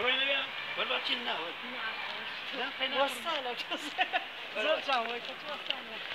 روينا بيها والله كنا وصلك زرجع ويك توصلك